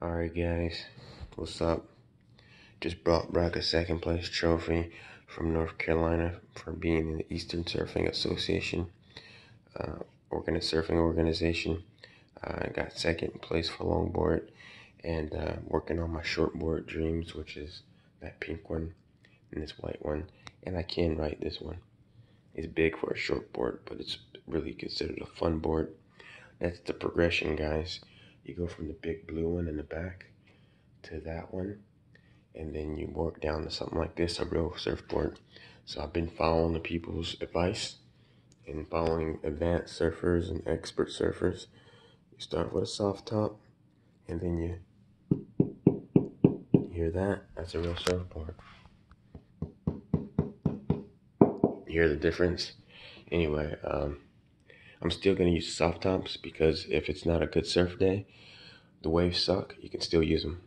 Alright guys, what's up? Just brought back a second place trophy from North Carolina for being in the Eastern Surfing Association, uh, organ surfing organization. I uh, got second place for longboard and uh, working on my shortboard dreams, which is that pink one and this white one. And I can ride this one. It's big for a shortboard, but it's really considered a fun board. That's the progression, guys you go from the big blue one in the back to that one and then you work down to something like this a real surfboard. So i've been following the people's advice and following advanced surfers and expert surfers. You start with a soft top and then you hear that that's a real surfboard. You hear the difference? Anyway um, I'm still going to use soft tops because if it's not a good surf day, the waves suck, you can still use them.